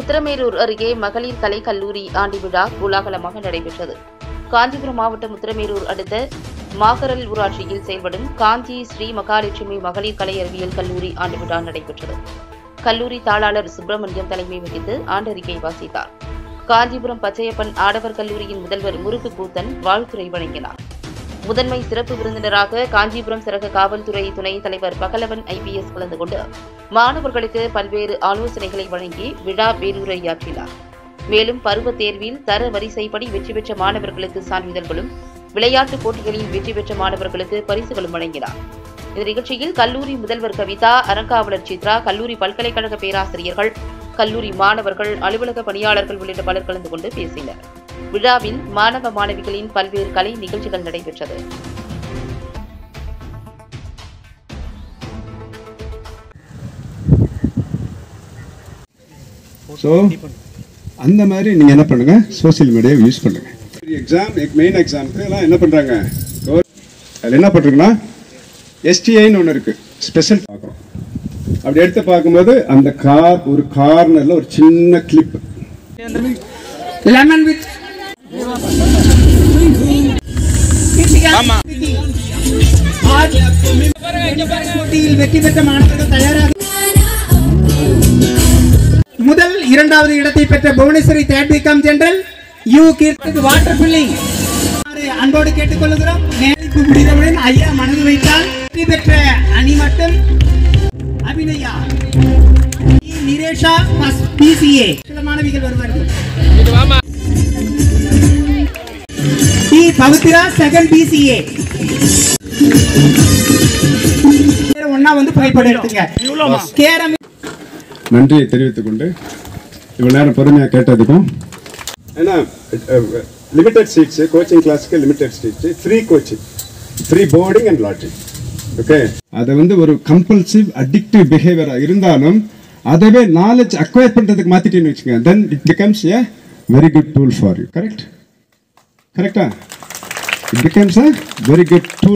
உத்தரமேரூர் அருகே மகளிர் கலை கல்லூரி ஆண்டு விழா கோலாகலமாக நடைபெற்றது. காஞ்சிபுரம் மாவட்டம் உத்தரமேரூர் அடுத்த மாகரல் ஊராட்சியில் செயல்படும் காஞ்சி ஸ்ரீ மகாலட்சுமி மகளிர் கலை அறிவியல் கல்லூரி ஆண்டு விழா நடைபெற்றது. கல்லூரி தாளாளர் சுப்பிரமணியம் தலைமை வகித்து ஆண்டறிக்கை வாசித்தார். காஞ்சிபுரம் பச்சையப்பன் ஆடவர் கல்லூரியின் முதல்வர் முருகு கூத்தன் வாழ்த்துரை வழங்கினார். முதன்மை சிறப்பு விருந்தினராக காஞ்சிபுரம் சிறக காவல்துறை துணை தலைவர் பகலவன் ஐபிஎஸ் கலந்து கொண்டு மாணவர்களுக்கு பல்வேறு ஆலோசனைகளை வழங்கி விழா பேருரையாற்றினார் மேலும் பருவ தேர்வில் தர வரிசைப்படி வெற்றி பெற்ற மாணவர்களுக்கு சான்றிதழ்களும் விளையாட்டுப் போட்டிகளில் வெற்றி பெற்ற மாணவர்களுக்கு பரிசுகளும் வழங்கினார். இந்த நிகழ்ச்சியில் கல்லூரி முதல்வர் கவிதா அறங்காவலர் சித்ரா கல்லூரி பல்கலைக்கழக பேராசிரியர்கள் கல்லூரி மாணவர்கள் அலுவலக பணியாளர்கள் உள்ளிட்ட பலர் கலந்து கொண்டு பேசினர். விழாவில் மாணவ மாணவிகளின் பல்வேறு கலை நிகழ்ச்சிகள் நடைபெற்றது. ஸோ அந்த மாதிரி நீங்கள் என்ன பண்ணுங்க? சோஷியல் மீடியாவை யூஸ் பண்ணுங்க. எக்ஸாம் மெயின் எக்ஸாமுக்கு எல்லாம் என்ன பண்ணுறாங்க அதில் என்ன பண்ணுறீங்கன்னா எஸ்டிஐன்னு ஒன்று இருக்குது ஸ்பெஷல் பார்க்குறோம் அப்படி எடுத்து பார்க்கும்போது அந்த கார் ஒரு கார்னரில் ஒரு சின்ன கிளிப் lemon with போட்டியில் வெற்றி பெற்ற மாணவர்கள் தயாராக முதல் இரண்டாவது இடத்தை பெற்ற புவனேஸ்வரி தேர்ட் பிகாம் ஜெனரல் யூ கீர்த்தது வாட்டர் பில்லிங் அன்போடு கேட்டுக்கொள்கிறோம் நேரிப்பு முடிந்தவுடன் ஐயா மனது வைத்தால் வெற்றி பெற்ற அணி மட்டும் அபிநயா. நிரேஷா பிசிஏ சில மாணவிகள் வருவார்கள். பவித்ரா செகண்ட் பிசிஏ ஒன்னா வந்து புகைப்படம் எடுத்துங்க. கேரம் நன்றியை தெரிவித்துக் கொண்டு இவ்வளோ நேரம் பொறுமையாக கேட்டதுக்கும் ஏன்னா லிமிட்டட் சீட்ஸு கோச்சிங் கிளாஸுக்கு limited seats free coaching free boarding and lodging okay அதை வந்து ஒரு கம்பல்சிவ் அடிக்டிவ் பிஹேவியராக இருந்தாலும் அதவே நாலேஜ் அக்வயர் பண்ணுறதுக்கு மாற்றிட்டேன்னு வச்சுக்கோங்க. Then it becomes a very good tool for you correct கரெக்டா it becomes a very good tool